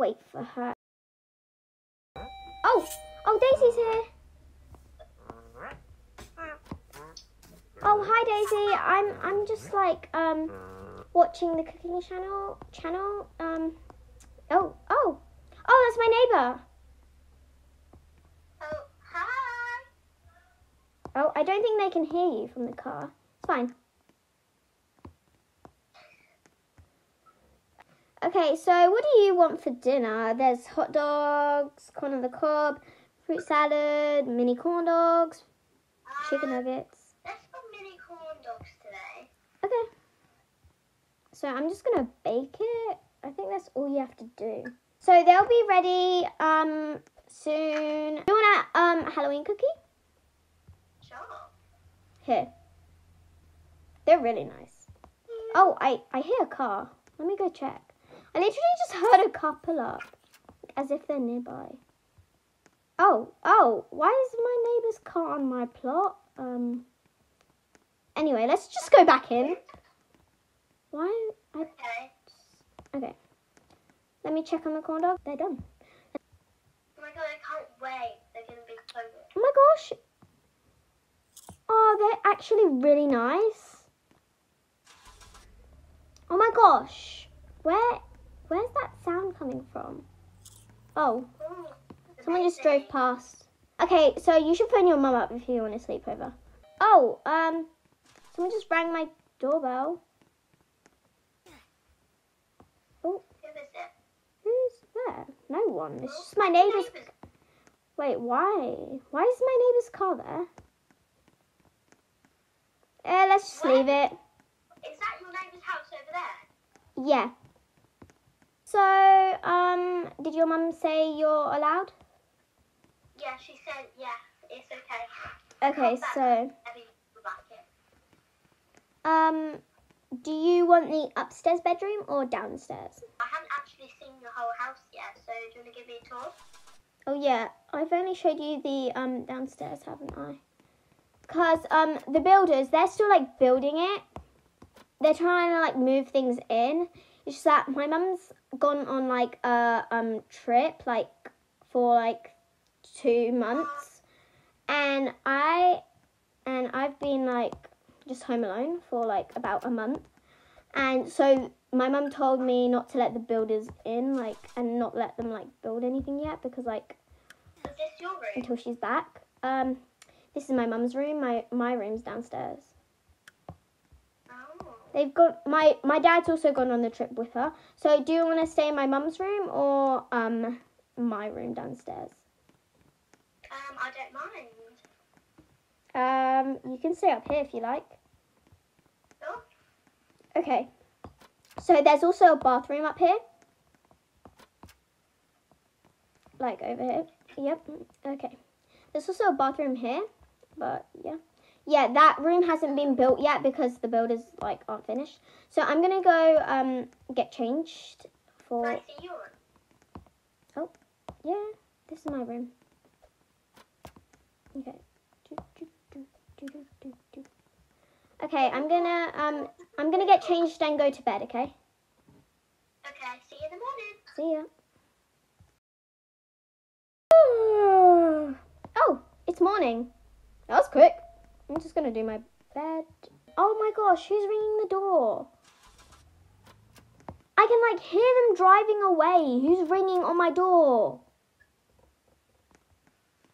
wait for her. Oh, oh, Daisy's here. Oh, hi Daisy. I'm I'm just like um watching the cooking channel channel. Um oh oh oh that's my neighbor. Oh, hi. Oh, I don't think they can hear you from the car. It's fine. Okay, so what do you want for dinner? There's hot dogs, corn on the cob, fruit salad, mini corn dogs, chicken Uh, nuggets. Let's go mini corn dogs today. Okay. So I'm just gonna bake it. I think that's all you have to do. So they'll be ready um soon. You want a um Halloween cookie? Sure. Here. They're really nice. Oh, I I hear a car. Let me go check. I literally just heard a couple up, as if they're nearby. Oh, oh, why is my neighbour's car on my plot? Um. Anyway, let's just go back in. Why? I, Okay. okay. Let me check on the corn dog. They're done. Oh my god, I can't wait. They're gonna be so good. Oh my gosh. Oh, they're actually really nice. Oh my gosh. Where where's that sound coming from? Oh, someone just drove past. Okay, so you should phone your mum up if you want to sleep over. Oh, um someone just rang my doorbell. Oh, Who is there? No one. It's just my neighbour's neighbours. Wait, why? Why is my neighbour's car there? Eh, let's just leave it. Is that your neighbour's house over there? Yeah. So, um, did your mum say you're allowed? Yeah, she said, yeah, it's okay. Okay, so, whenever you would like it. um, do you want the upstairs bedroom or downstairs? I haven't actually seen your whole house yet, so do you want to give me a tour? Oh yeah, I've only showed you the um downstairs, haven't I? Cause um the builders they're still like building it. They're trying to like move things in. It's just that my mum's gone on like a um trip like for like two months, and I and I've been like just home alone for like about a month, and so my mum told me not to let the builders in like and not let them like build anything yet because like Is this your room? until she's back. Um, this is my mum's room. My my room's downstairs. They've got my my dad's also gone on the trip with her. So do you want to stay in my mum's room or um my room downstairs? Um, I don't mind. Um, you can stay up here if you like. Sure. Okay. So there's also a bathroom up here. Like over here. Yep. Okay. There's also a bathroom here, but yeah. Yeah, that room hasn't been built yet because the builders like aren't finished. So I'm gonna go um get changed for I see your room? yeah. This is my room. Okay. Do, do, do, do, do, do, do. Okay, I'm gonna um I'm gonna get changed and go to bed. Okay. Okay, see you in the morning. See ya. Oh, it's morning. That was quick. I'm just gonna do my bed. Oh my gosh, who's ringing the door? I can like hear them driving away. Who's ringing on my door?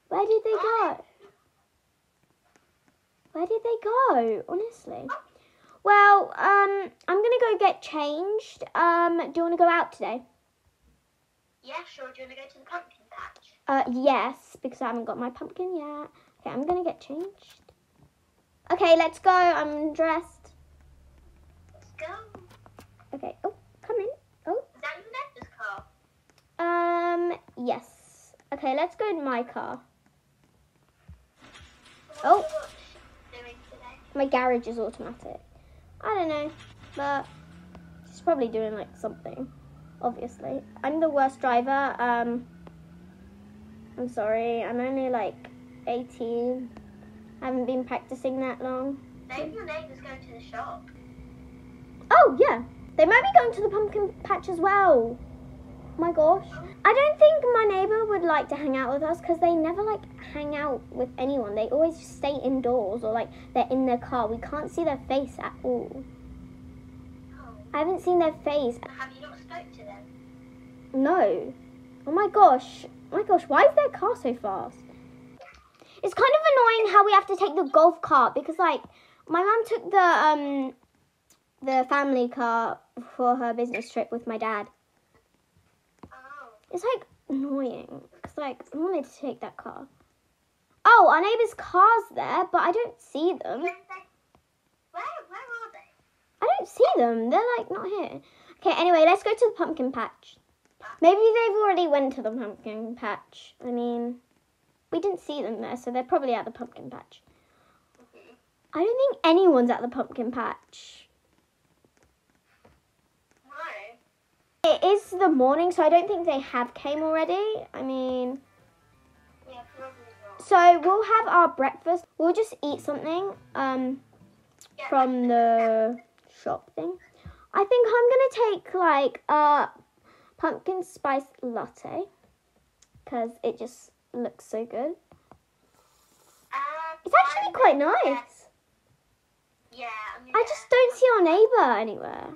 Where did they go? Where did they go? Honestly. Well, um, I'm gonna go get changed. Um, do you want to go out today? Yeah, sure. Do you want to go to the pumpkin patch? Uh, yes, because I haven't got my pumpkin yet. Okay, I'm gonna get changed. Okay, let's go. I'm dressed. Let's go. Okay. Oh, come in. Oh, Is that your neighbour's car? um, yes. Okay, let's go in my car. What Oh. are you doing today? My garage is automatic. I don't know, but she's probably doing like something. Obviously, I'm the worst driver. Um, I'm sorry. I'm only like 18. I haven't been practicing that long. Maybe your neighbour's going to the shop. Oh yeah, they might be going to the pumpkin patch as well. my gosh. I don't think my neighbor would like to hang out with us because they never like hang out with anyone. They always stay indoors or like they're in their car. We can't see their face at all. Oh. I haven't seen their face. Have you not spoke to them? No. Oh my gosh. Oh my gosh, why is their car so fast? It's kind of annoying how we have to take the golf cart because like my mum took the um the family car for her business trip with my dad. Oh. It's like annoying because like I wanted to take that car. Oh, our neighbour's car's there, but I don't see them. Where, where, where are they? I don't see them. They're like not here. Okay, anyway, let's go to the pumpkin patch. Maybe they've already went to the pumpkin patch. I mean, we didn't see them there, so they're probably at the pumpkin patch. I don't think anyone's at the pumpkin patch. No. It is the morning, so I don't think they have came already. I mean, Yeah, so we'll have our breakfast. We'll just eat something um Yeah, from the shop thing. I think I'm gonna take like a pumpkin spice latte because it just looks so good. Um, It's actually quite nice. Yeah, I just don't see our neighbour anywhere.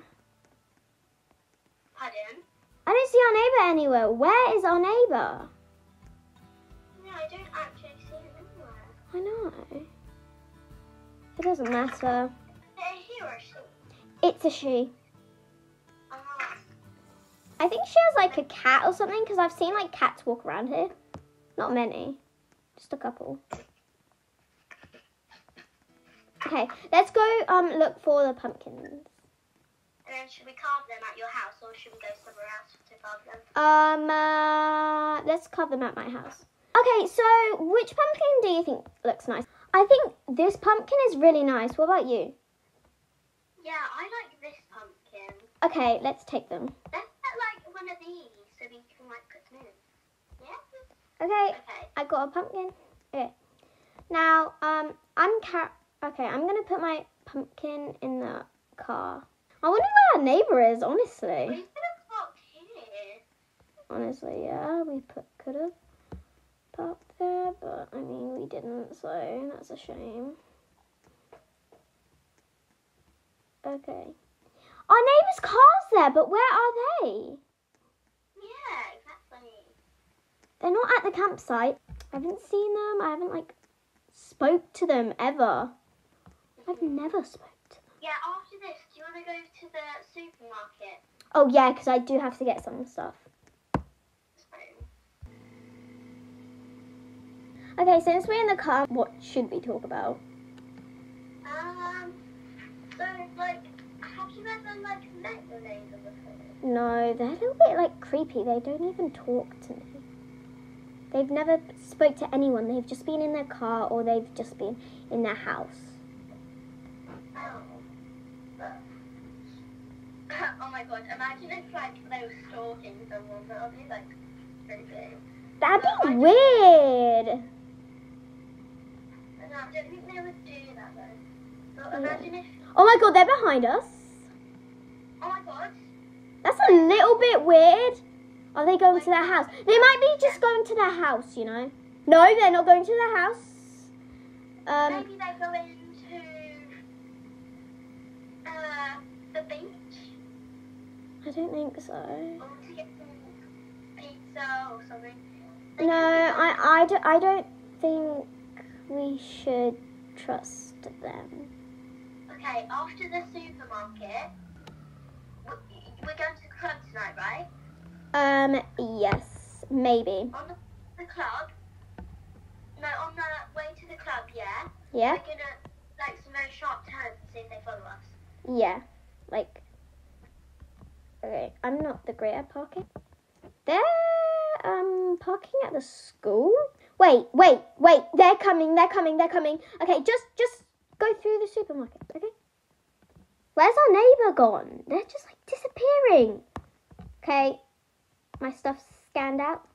Pardon? I don't see our neighbour anywhere. Where is our neighbour? No, I don't actually see them anywhere. I know. It doesn't matter. They're here or she? It's a she. Oh. I think she has like a cat or something because I've seen like cats walk around here. Not many, just a couple. Okay, let's go um look for the pumpkins. And then should we carve them at your house or should we go somewhere else to carve them? Um, uh, let's carve them at my house. Okay, so which pumpkin do you think looks nice? I think this pumpkin is really nice. What about you? Yeah, I like this pumpkin. Okay, let's take them. Let's get like one of these so we can like put them in. Yeah? Okay, Okay. I got a pumpkin. Okay. Now, um, I'm car. Okay, I'm gonna put my pumpkin in the car. I wonder where our neighbor is. Honestly. We Honestly, could have parked here. honestly, yeah, we put could have parked there, but I mean we didn't, so that's a shame. Okay, our neighbor's car's there, but where are they? Yeah, exactly. They're not at the campsite. I haven't seen them. I haven't like spoke to them ever. I've never spoke to them. Yeah, after this, do you want to go to the supermarket? Oh yeah, because I do have to get some stuff. Okay, since we're in the car, what should we talk about? Um, so like, have you ever like met your neighbour before? No, they're a little bit like creepy. They don't even talk to me. They've never spoke to anyone. They've just been in their car or they've just been in their house. Oh. oh my god, imagine if like they were stalking someone, that would be like creepy. That'd be weird. No, I don't think they would do that though. But imagine if, Oh my god, they're behind us. oh my god, That's a little bit weird. Are they going to their house? They might be just going to their house, you know. No, they're not going to their house. Um, maybe they go into uh, the beach I don't think so. or to get some pizza or something. They No, I, I, do, I don't think we should trust them. Okay, after the supermarket, we're going to the club tonight, right? Um, yes, maybe. On the, the club. No, on the way to the club, yeah. Yeah, We're gonna like some very sharp turns and see if they follow us. yeah, like. Okay, I'm not the great at parking. They're um parking at the school. Wait, wait, wait! They're coming! They're coming! They're coming! Okay, just just go through the supermarket. Okay. Where's our neighbor gone? They're just like disappearing. Okay, my stuff scanned out.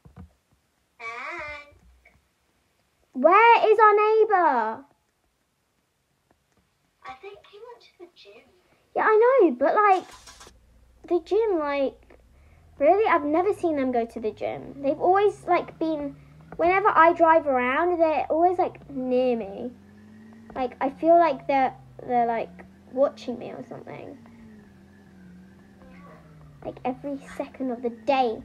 And Where is our neighbor? I think he went to the gym. Yeah, I know, but like the gym, like Really? I've never seen them go to the gym. They've always like been whenever I drive around, they're always like near me. Like I feel like they're they're like watching me or something. Like every second of the day.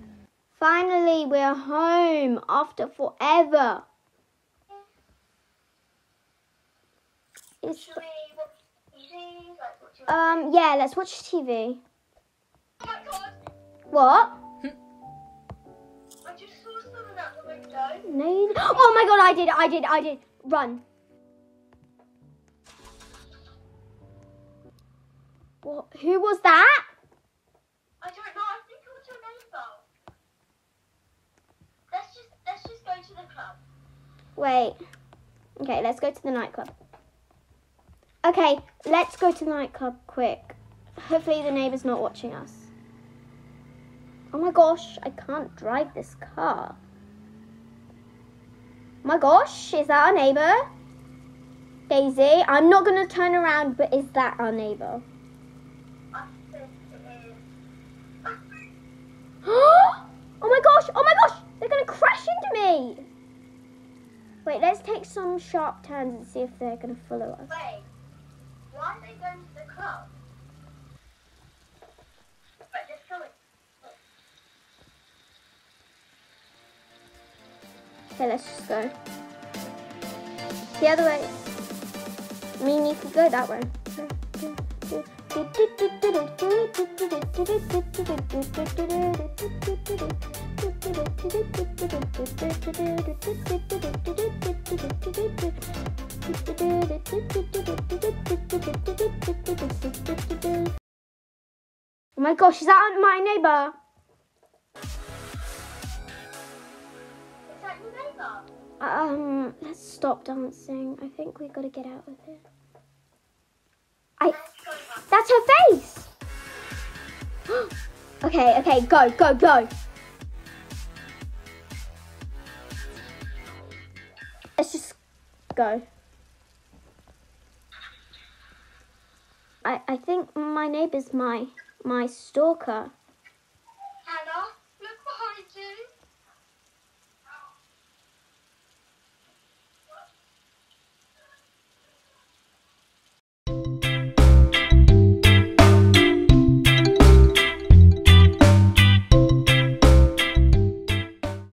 Finally, we're home after forever. It's, Should we watch TV? Like, what do you um, yeah, let's watch TV. Oh my god! What? I just saw someone out the window. No, Oh my god, I did, I did, I did. Run. What? Who was that? I don't know. I think it was your neighbour. Let's just let's just go to the club. Wait. Okay, let's go to the nightclub. Okay, let's go to the nightclub quick. Hopefully the neighbor's not watching us. Oh my gosh, I can't drive this car. My gosh, is that our neighbor? Daisy, I'm not gonna turn around, but is that our is. oh my gosh! Oh my gosh! They're gonna crash into me! Wait, let's take some sharp turns and see if they're gonna follow us. Wait. Why are they going to the club? Go. Okay, let's just go. The other way. I mean, you could go that way. Oh my gosh, is that my neighbor? Is that your neighbour? Um, let's stop dancing. I think we've gotta get out of here. I. Let's go back. That's her face. okay, okay, go, go, go. Go. I I think my neighbor's my my stalker.